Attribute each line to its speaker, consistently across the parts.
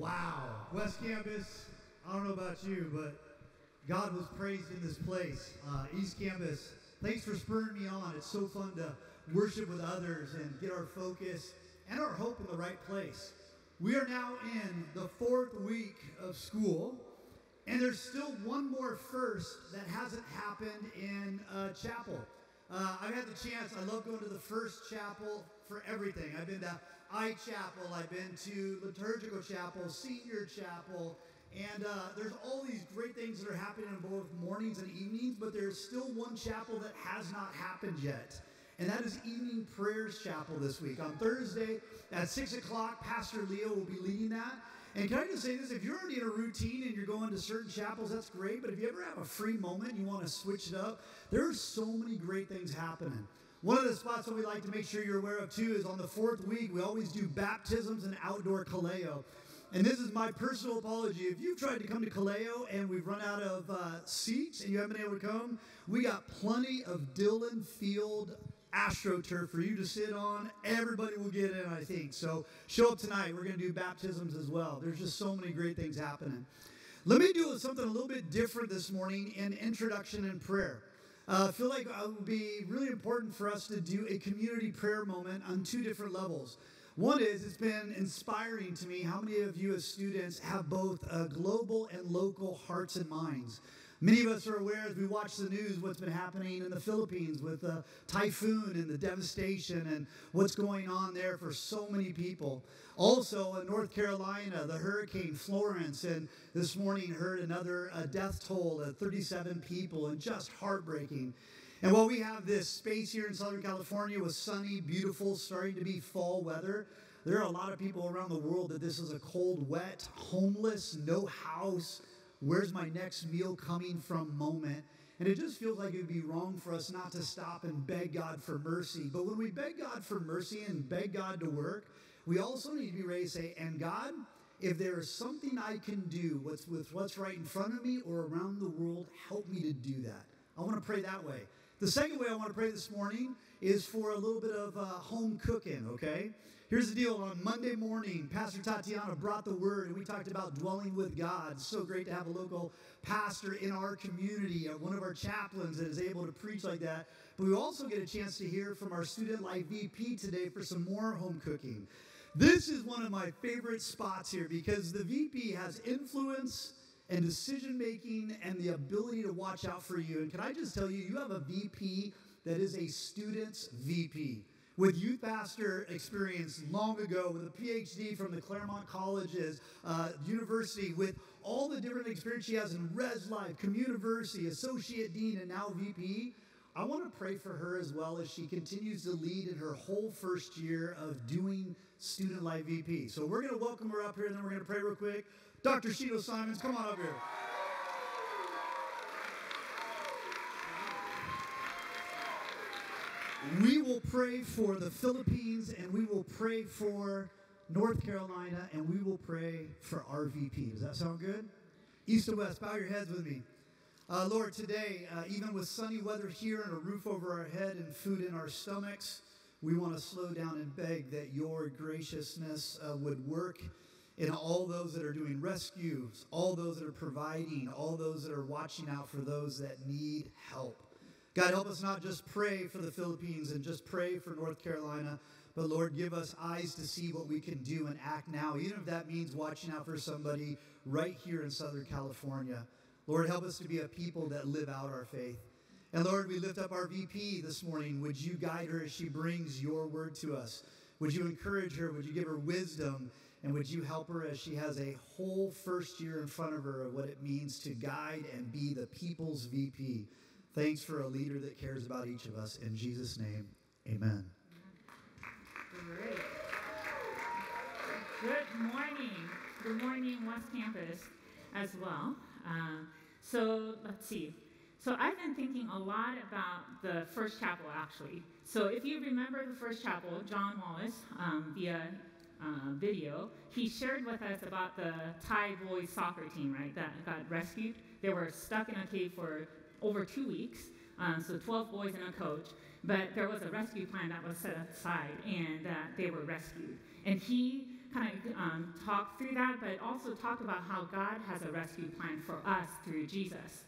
Speaker 1: Wow. West Campus, I don't know about you, but God was praised in this place. Uh, East Campus, thanks for spurring me on. It's so fun to worship with others and get our focus and our hope in the right place. We are now in the fourth week of school, and there's still one more first that hasn't happened in uh, chapel. Uh, I've had the chance, I love going to the first chapel for everything. I've been to I Chapel, I've been to Liturgical Chapel, Senior Chapel, and uh, there's all these great things that are happening in both mornings and evenings, but there's still one chapel that has not happened yet. And that is Evening Prayers Chapel this week. On Thursday at 6 o'clock, Pastor Leo will be leading that. And can I just say this? If you're already in a routine and you're going to certain chapels, that's great. But if you ever have a free moment and you want to switch it up, there are so many great things happening. One of the spots that we like to make sure you're aware of too is on the fourth week, we always do baptisms and outdoor kaleo. And this is my personal apology. If you've tried to come to Kaleo and we've run out of uh, seats and you haven't been able to come, we got plenty of Dillon Field AstroTurf for you to sit on. Everybody will get in, I think. So show up tonight. We're going to do baptisms as well. There's just so many great things happening. Let me do something a little bit different this morning in introduction and prayer. Uh, I feel like it would be really important for us to do a community prayer moment on two different levels. One is it's been inspiring to me how many of you as students have both uh, global and local hearts and minds. Many of us are aware as we watch the news what's been happening in the Philippines with the typhoon and the devastation and what's going on there for so many people. Also in North Carolina, the Hurricane Florence, and this morning heard another death toll of 37 people and just heartbreaking. And while we have this space here in Southern California with sunny, beautiful, starting to be fall weather, there are a lot of people around the world that this is a cold, wet, homeless, no house, where's my next meal coming from moment. And it just feels like it would be wrong for us not to stop and beg God for mercy. But when we beg God for mercy and beg God to work, we also need to be ready to say, and God, if there is something I can do what's, with what's right in front of me or around the world, help me to do that. I want to pray that way. The second way I want to pray this morning is for a little bit of uh, home cooking, okay? Here's the deal. On Monday morning, Pastor Tatiana brought the word, and we talked about dwelling with God. It's so great to have a local pastor in our community, one of our chaplains that is able to preach like that. But we also get a chance to hear from our student life VP today for some more home cooking. This is one of my favorite spots here because the VP has influence and decision making and the ability to watch out for you. And can I just tell you, you have a VP that is a student's VP with youth pastor experience long ago, with a PhD from the Claremont Colleges uh, University, with all the different experience she has in Res Life, Communiversity, Associate Dean, and now VP. I want to pray for her as well as she continues to lead in her whole first year of doing Student Life VP. So we're going to welcome her up here, and then we're going to pray real quick. Dr. Shino Simons, come on up here. We will pray for the Philippines and we will pray for North Carolina and we will pray for RVP. Does that sound good? East to west, bow your heads with me. Uh, Lord, today, uh, even with sunny weather here and a roof over our head and food in our stomachs, we want to slow down and beg that your graciousness uh, would work in all those that are doing rescues, all those that are providing, all those that are watching out for those that need help. God, help us not just pray for the Philippines and just pray for North Carolina, but Lord, give us eyes to see what we can do and act now, even if that means watching out for somebody right here in Southern California. Lord, help us to be a people that live out our faith. And Lord, we lift up our VP this morning. Would you guide her as she brings your word to us? Would you encourage her? Would you give her wisdom? And would you help her as she has a whole first year in front of her of what it means to guide and be the people's VP? Thanks for a leader that cares about each of us. In Jesus' name, amen.
Speaker 2: Good morning. Good morning, West Campus as well. Uh, so let's see. So I've been thinking a lot about the first chapel, actually. So if you remember the first chapel, John Wallace, um, via uh, video, he shared with us about the Thai boys soccer team, right, that got rescued. They were stuck in a cave for over two weeks, uh, so 12 boys and a coach. But there was a rescue plan that was set aside, and uh, they were rescued. And he kind of um, talk through that, but also talked about how God has a rescue plan for us through Jesus.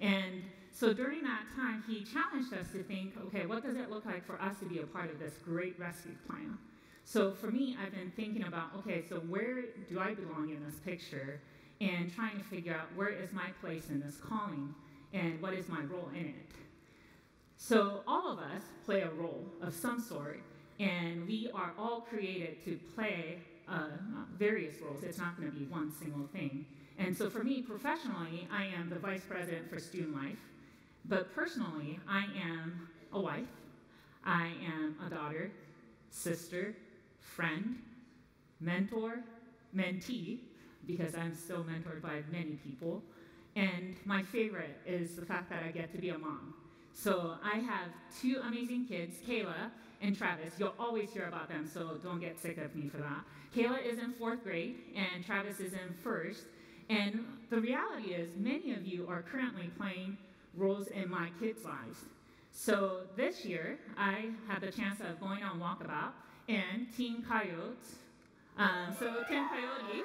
Speaker 2: And so during that time, he challenged us to think okay, what does it look like for us to be a part of this great rescue plan? So for me, I've been thinking about okay, so where do I belong in this picture? And trying to figure out where is my place in this calling and what is my role in it. So all of us play a role of some sort, and we are all created to play uh, various roles. It's not going to be one single thing. And so for me, professionally, I am the vice president for student life. But personally, I am a wife, I am a daughter, sister, friend, mentor, mentee, because I'm still mentored by many people. And my favorite is the fact that I get to be a mom. So I have two amazing kids, Kayla and Travis. You'll always hear about them, so don't get sick of me for that. Kayla is in fourth grade, and Travis is in first. And the reality is, many of you are currently playing roles in my kids' lives. So this year, I had the chance of going on walkabout and Team Coyotes. Um, so Team Coyote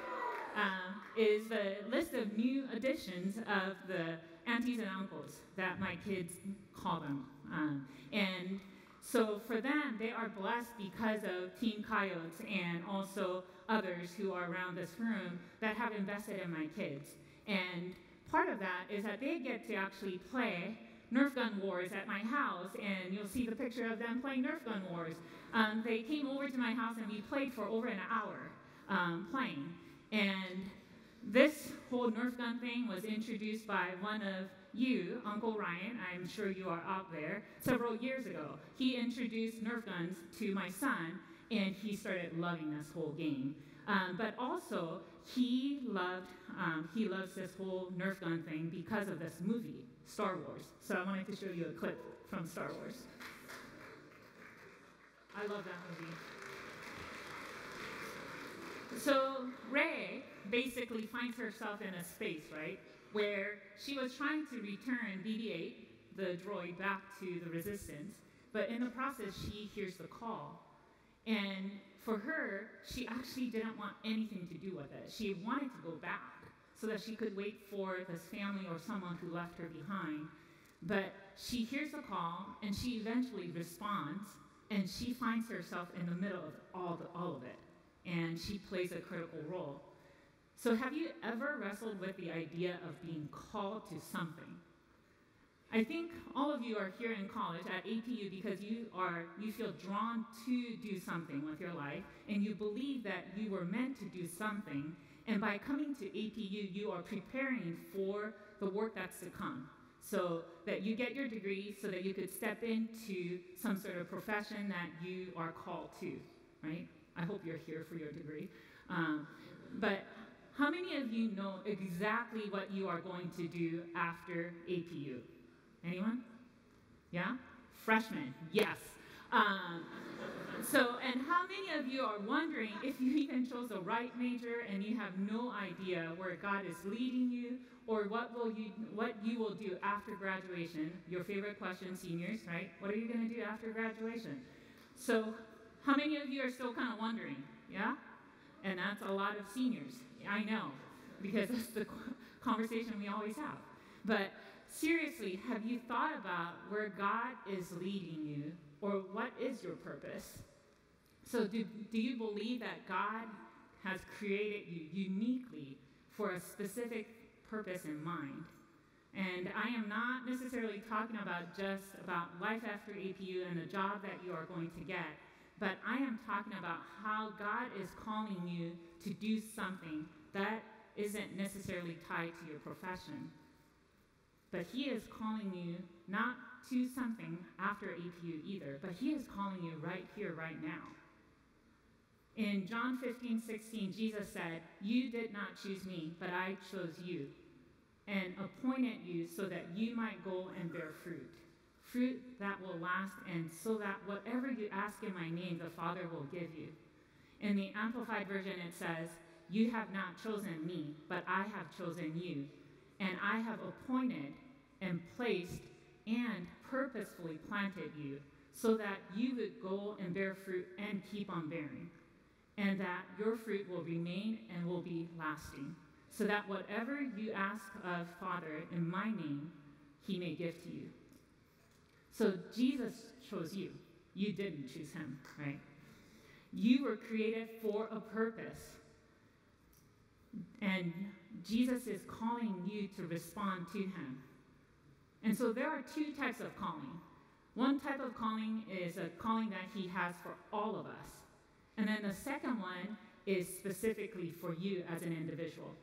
Speaker 2: um, is the list of new additions of the aunties and uncles that my kids call them. Um, and so for them, they are blessed because of Team Coyotes and also others who are around this room that have invested in my kids. And part of that is that they get to actually play Nerf gun wars at my house, and you'll see the picture of them playing Nerf gun wars. Um, they came over to my house and we played for over an hour um, playing. And this whole Nerf gun thing was introduced by one of you, Uncle Ryan, I'm sure you are out there, several years ago. He introduced Nerf guns to my son, and he started loving this whole game. Um, but also, he loved um, he loves this whole Nerf gun thing because of this movie, Star Wars. So I wanted to show you a clip from Star Wars. I love that movie. So Rey basically finds herself in a space, right, where she was trying to return BB-8, the droid, back to the Resistance, but in the process she hears the call, and for her, she actually didn't want anything to do with it. She wanted to go back so that she could wait for this family or someone who left her behind. But she hears the call and she eventually responds and she finds herself in the middle of all, the, all of it. And she plays a critical role. So, have you ever wrestled with the idea of being called to something? I think all of you are here in college at APU because you are you feel drawn to do something with your life and you believe that you were meant to do something and by coming to APU you are preparing for the work that's to come. So that you get your degree so that you could step into some sort of profession that you are called to, right? I hope you're here for your degree. Um, but how many of you know exactly what you are going to do after APU? Anyone? Yeah? Freshmen, yes. Um, so, and how many of you are wondering if you even chose the right major and you have no idea where God is leading you or what will you what you will do after graduation? Your favorite question, seniors, right? What are you going to do after graduation? So, how many of you are still kind of wondering? Yeah? And that's a lot of seniors. I know, because that's the conversation we always have. But seriously, have you thought about where God is leading you or what is your purpose? So, do, do you believe that God has created you uniquely for a specific purpose in mind? And I am not necessarily talking about just about life after APU and the job that you are going to get, but I am talking about how God is calling you to do something that isn't necessarily tied to your profession. But He is calling you not to something after APU either, but He is calling you right here, right now. In John 15, 16, Jesus said, You did not choose me, but I chose you and appointed you so that you might go and bear fruit. Fruit that will last, and so that whatever you ask in my name, the Father will give you. In the Amplified Version, it says, You have not chosen me, but I have chosen you, and I have appointed and placed and purposefully planted you so that you would go and bear fruit and keep on bearing. and that your fruit will remain and will be lasting, so that whatever you ask of Father in my name, he may give to you. So Jesus chose you. You didn't choose him, right? You were created for a purpose. And Jesus is calling you to respond to him. And so there are two types of calling. One type of calling is a calling that he has for all of us. And then the second one is specifically for you as an individual.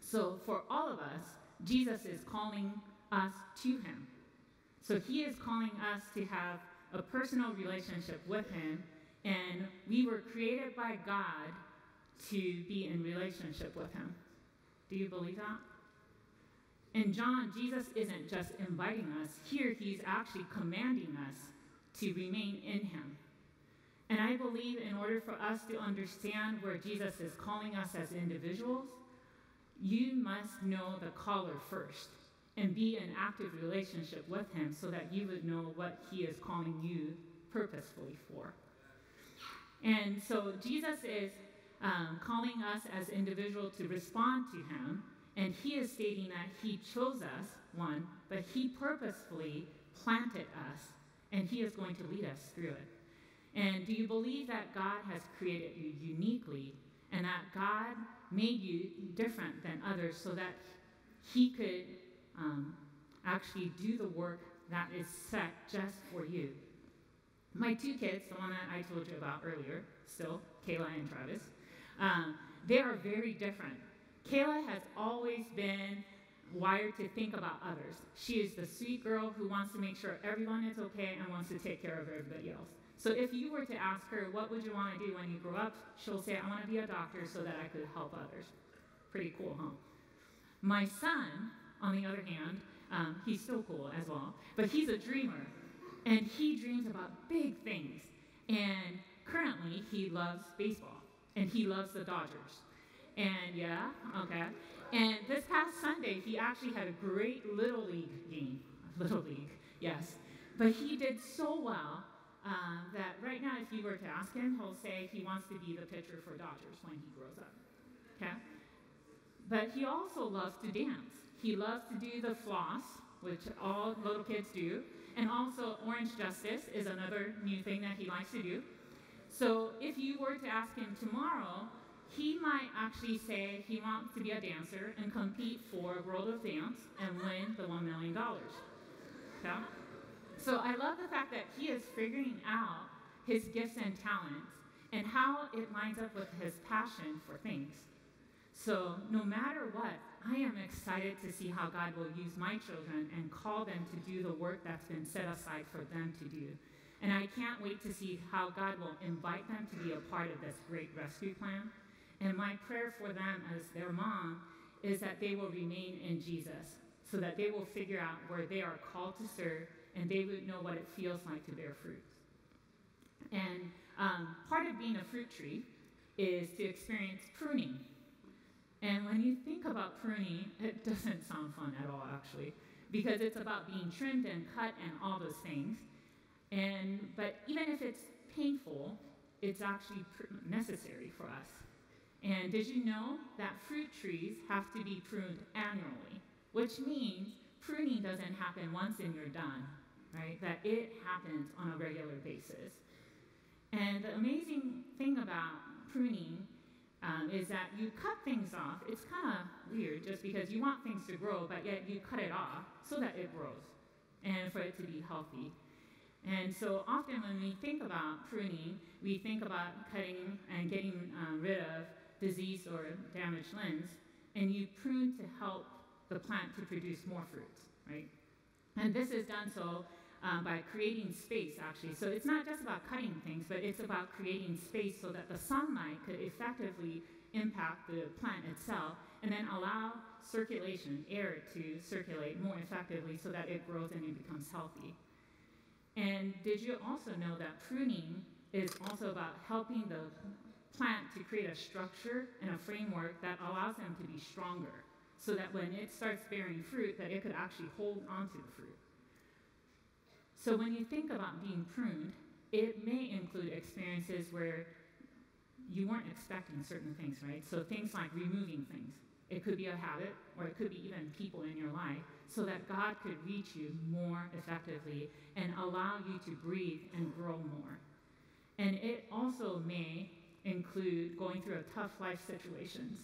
Speaker 2: So for all of us, Jesus is calling us to him. So he is calling us to have a personal relationship with him, and we were created by God to be in relationship with him. Do you believe that? In John, Jesus isn't just inviting us. Here, he's actually commanding us to remain in him. And I believe in order for us to understand where Jesus is calling us as individuals, you must know the caller first and be in active relationship with him so that you would know what he is calling you purposefully for. And so Jesus is um, calling us as individuals to respond to him, and he is stating that he chose us, one, but he purposefully planted us, and he is going to lead us through it. And do you believe that God has created you uniquely and that God made you different than others so that he could um, actually do the work that is set just for you? My two kids, the one that I told you about earlier, still, Kayla and Travis, um, they are very different. Kayla has always been wired to think about others. She is the sweet girl who wants to make sure everyone is okay and wants to take care of everybody else. So if you were to ask her, what would you want to do when you grow up? She'll say, I want to be a doctor so that I could help others. Pretty cool, huh? My son, on the other hand, um, he's still cool as well, but he's a dreamer. And he dreams about big things. And currently, he loves baseball. And he loves the Dodgers. And yeah, okay. And this past Sunday, he actually had a great Little League game. Little League, yes. But he did so well um, that right now, if you were to ask him, he'll say he wants to be the pitcher for Dodgers when he grows up. Okay? But he also loves to dance. He loves to do the floss, which all little kids do. And also, Orange Justice is another new thing that he likes to do. So, if you were to ask him tomorrow, he might actually say he wants to be a dancer and compete for World of Dance and win the $1 million. So I love the fact that he is figuring out his gifts and talents and how it lines up with his passion for things. So no matter what, I am excited to see how God will use my children and call them to do the work that's been set aside for them to do. And I can't wait to see how God will invite them to be a part of this great rescue plan. And my prayer for them as their mom is that they will remain in Jesus so that they will figure out where they are called to serve and they would know what it feels like to bear fruit. And um, part of being a fruit tree is to experience pruning. And when you think about pruning, it doesn't sound fun at all, actually, because it's about being trimmed and cut and all those things. And but even if it's painful, it's actually necessary for us. And did you know that fruit trees have to be pruned annually, which means pruning doesn't happen once and you're done right? That it happens on a regular basis. And the amazing thing about pruning um, is that you cut things off. It's kind of weird just because you want things to grow, but yet you cut it off so that it grows and for it to be healthy. And so often when we think about pruning, we think about cutting and getting uh, rid of diseased or damaged limbs, and you prune to help the plant to produce more fruits, right? And this is done so um, by creating space, actually. So it's not just about cutting things, but it's about creating space so that the sunlight could effectively impact the plant itself and then allow circulation, air to circulate more effectively so that it grows and it becomes healthy. And did you also know that pruning is also about helping the plant to create a structure and a framework that allows them to be stronger so that when it starts bearing fruit that it could actually hold onto the fruit. So when you think about being pruned, it may include experiences where you weren't expecting certain things, right? So things like removing things. It could be a habit, or it could be even people in your life, so that God could reach you more effectively and allow you to breathe and grow more. And it also may include going through a tough life situations.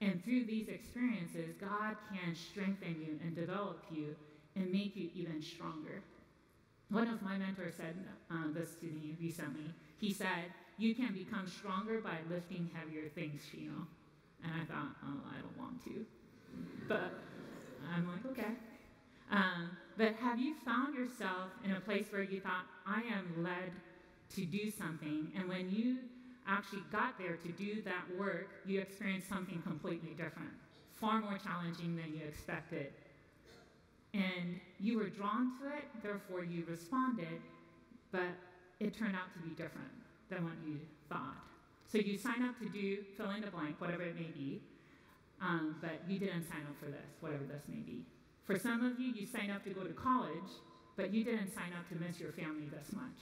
Speaker 2: And through these experiences, God can strengthen you and develop you and make you even stronger. One of my mentors said uh, this to me recently. He said, You can become stronger by lifting heavier things, Shino. And I thought, Oh, I don't want to. But I'm like, Okay. Um, but have you found yourself in a place where you thought, I am led to do something, and when you actually got there to do that work, you experienced something completely different, far more challenging than you expected. And you were drawn to it, therefore you responded, but it turned out to be different than what you thought. So you sign up to do fill in the blank, whatever it may be, um, but you didn't sign up for this, whatever this may be. For some of you, you sign up to go to college, but you didn't sign up to miss your family this much.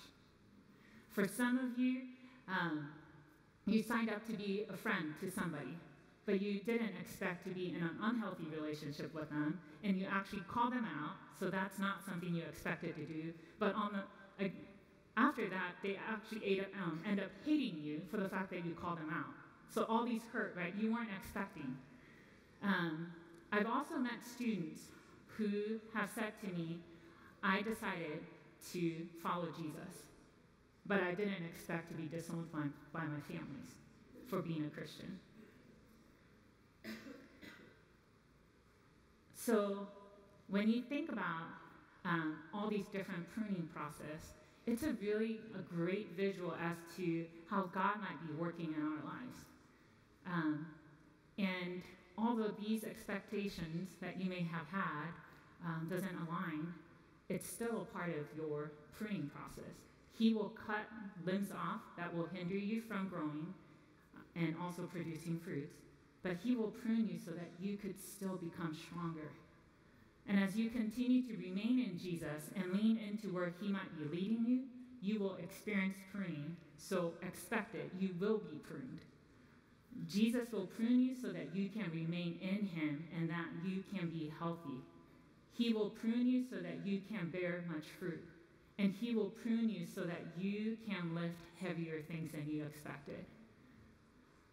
Speaker 2: For some of you, um, you signed up to be a friend to somebody, but you didn't expect to be in an unhealthy relationship with them, and you actually call them out, so that's not something you expected to do. But on the, uh, after that, they actually um, end up hating you for the fact that you called them out. So all these hurt, right? You weren't expecting. Um, I've also met students who have said to me, I decided to follow Jesus, but I didn't expect to be disowned by, by my families for being a Christian. So when you think about um, all these different pruning process, it's a really a great visual as to how God might be working in our lives. Um, and although these expectations that you may have had um, doesn't align, it's still a part of your pruning process. He will cut limbs off that will hinder you from growing and also producing fruits, but He will prune you so that you could still become stronger. And as you continue to remain in Jesus and lean into where He might be leading you, you will experience pruning. So expect it. You will be pruned. Jesus will prune you so that you can remain in Him and that you can be healthy. He will prune you so that you can bear much fruit. And He will prune you so that you can lift heavier things than you expected.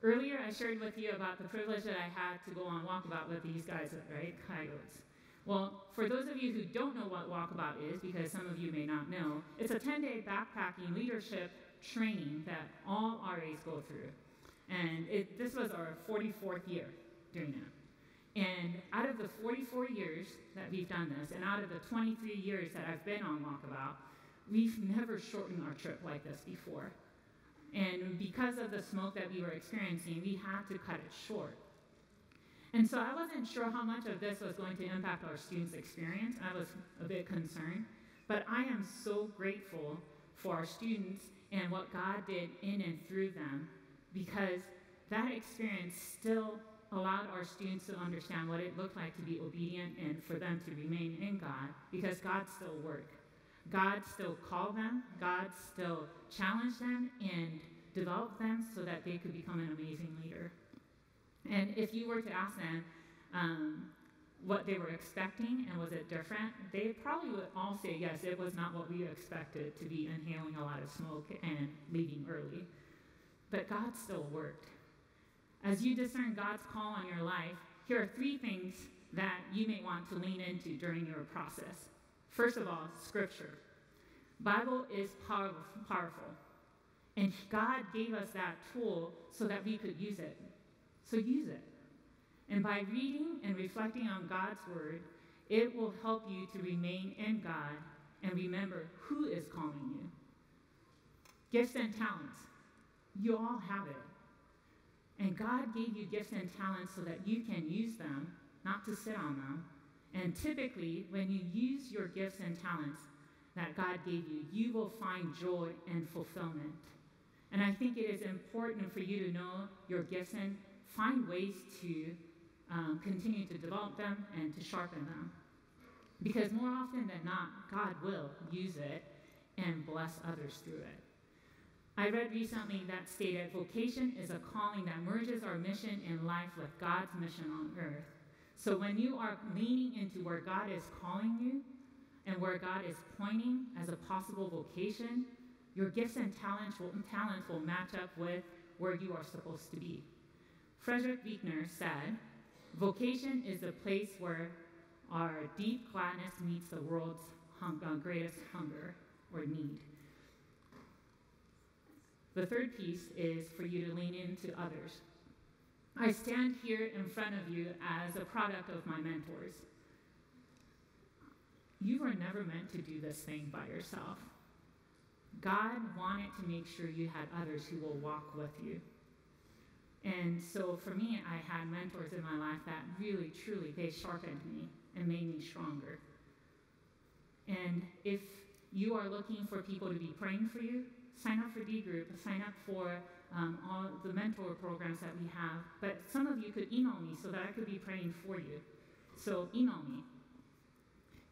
Speaker 2: Earlier, I shared with you about the privilege that I had to go on walkabout with these guys, right? Coyotes. Well, for those of you who don't know what walkabout is, because some of you may not know, it's a 10 day backpacking leadership training that all RAs go through. And it, this was our 44th year doing it. And out of the 44 years that we've done this, and out of the 23 years that I've been on Walkabout, we've never shortened our trip like this before. And because of the smoke that we were experiencing, we had to cut it short. And so I wasn't sure how much of this was going to impact our students' experience. I was a bit concerned. But I am so grateful for our students and what God did in and through them because that experience still allowed our students to understand what it looked like to be obedient and for them to remain in God because God still worked. God still called them, God still challenged them and developed them so that they could become an amazing leader. And if you were to ask them um, what they were expecting and was it different, they probably would all say yes, it was not what we expected to be inhaling a lot of smoke and leaving early. But God still worked. As you discern God's call on your life, here are three things that you may want to lean into during your process. First of all, Scripture. Bible is power, powerful. And God gave us that tool so that we could use it. So use it. And by reading and reflecting on God's word, it will help you to remain in God and remember who is calling you. Gifts and talents. You all have it. And God gave you gifts and talents so that you can use them, not to sit on them. And typically, when you use your gifts and talents that God gave you, you will find joy and fulfillment. And I think it is important for you to know your gifts and find ways to um, continue to develop them and to sharpen them. Because more often than not, God will use it and bless others through it. I read recently that stated vocation is a calling that merges our mission in life with God's mission on earth. So when you are leaning into where God is calling you and where God is pointing as a possible vocation, your gifts and talents will, talents will match up with where you are supposed to be. Frederick Buechner said, Vocation is the place where our deep gladness meets the world's hung- uh, greatest hunger or need. The third piece is for you to lean into others. I stand here in front of you as a product of my mentors. You were never meant to do this thing by yourself. God wanted to make sure you had others who will walk with you. And so for me, I had mentors in my life that really, truly, they sharpened me and made me stronger. And if you are looking for people to be praying for you, sign up for D Group, sign up for um, all the mentor programs that we have. But some of you could email me so that I could be praying for you. So email me.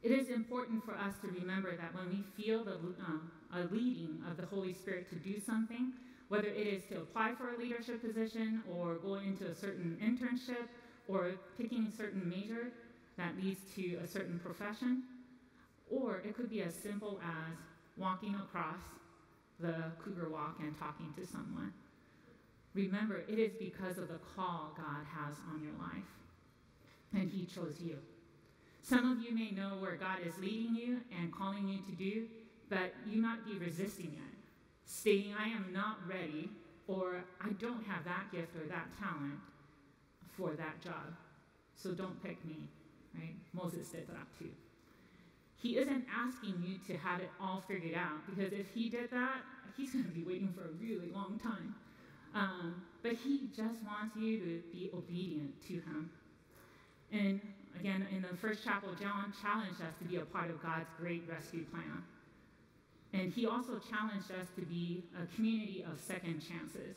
Speaker 2: It is important for us to remember that when we feel the um, a leading of the Holy Spirit to do something, whether it is to apply for a leadership position or go into a certain internship or picking a certain major that leads to a certain profession, or it could be as simple as walking across the cougar walk and talking to someone. Remember, it is because of the call God has on your life, and He chose you. Some of you may know where God is leading you and calling you to do, but you might be resisting it, stating, I am not ready, or I don't have that gift or that talent for that job. So don't pick me, right? Moses did that too. He isn't asking you to have it all figured out because if he did that, he's going to be waiting for a really long time. Um, but he just wants you to be obedient to him. And again, in the first chapel, John challenged us to be a part of God's great rescue plan. And he also challenged us to be a community of second chances.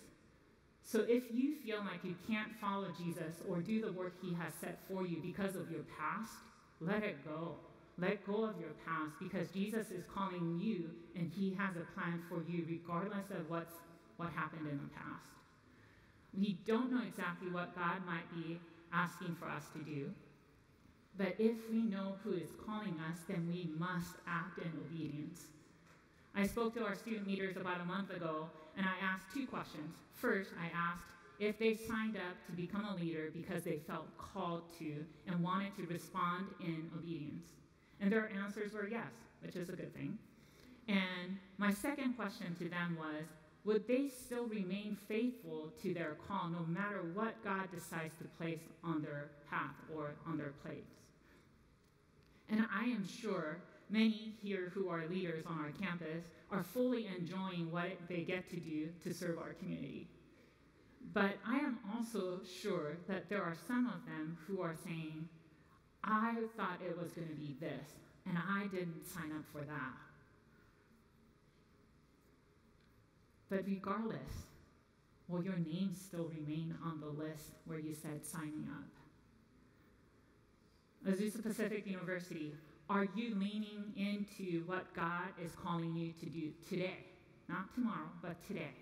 Speaker 2: So if you feel like you can't follow Jesus or do the work he has set for you because of your past, let it go. Let go of your past because Jesus is calling you and he has a plan for you regardless of what's, what happened in the past. We don't know exactly what God might be asking for us to do, but if we know who is calling us, then we must act in obedience. I spoke to our student leaders about a month ago and I asked two questions. First, I asked if they signed up to become a leader because they felt called to and wanted to respond in obedience. And their answers were yes, which is a good thing. And my second question to them was would they still remain faithful to their call no matter what God decides to place on their path or on their plates? And I am sure many here who are leaders on our campus are fully enjoying what they get to do to serve our community. But I am also sure that there are some of them who are saying, I thought it was going to be this, and I didn't sign up for that. But regardless, will your name still remain on the list where you said signing up? Azusa Pacific University, are you leaning into what God is calling you to do today? Not tomorrow, but today.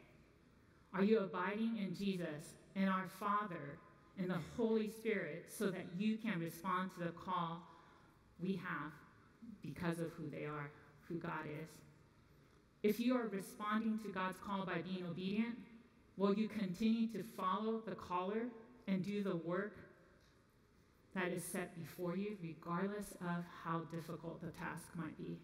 Speaker 2: Are you abiding in Jesus and our Father and the Holy Spirit so that you can respond to the call we have because of who they are, who God is? If you are responding to God's call by being obedient, will you continue to follow the caller and do the work that is set before you, regardless of how difficult the task might be.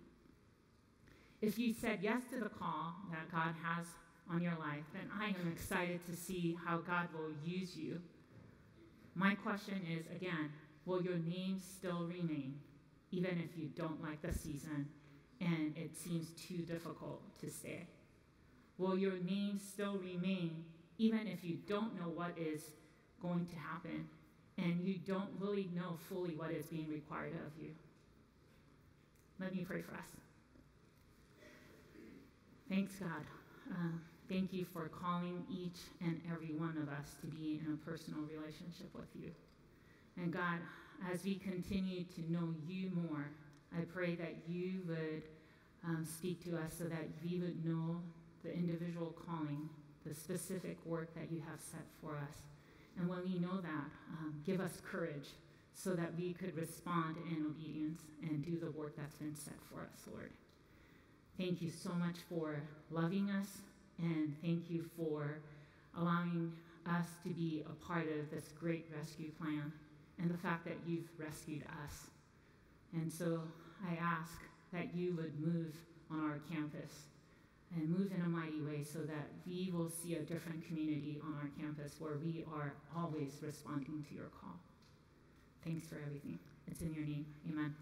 Speaker 2: If you said yes to the call that God has on your life, then I am excited to see how God will use you. My question is again, will your name still remain, even if you don't like the season and it seems too difficult to stay? Will your name still remain, even if you don't know what is going to happen and you don't really know fully what is being required of you. Let me pray for us. Thanks, God. Uh, thank you for calling each and every one of us to be in a personal relationship with you. And God, as we continue to know you more, I pray that you would um, speak to us so that we would know the individual calling, the specific work that you have set for us. And when we know that, um, give us courage so that we could respond in obedience and do the work that's been set for us, Lord. Thank you so much for loving us, and thank you for allowing us to be a part of this great rescue plan and the fact that you've rescued us. And so I ask that you would move on our campus and move in a mighty way so that we will see a different community on our campus where we are always responding to your call. Thanks for everything. It's in your name. Amen.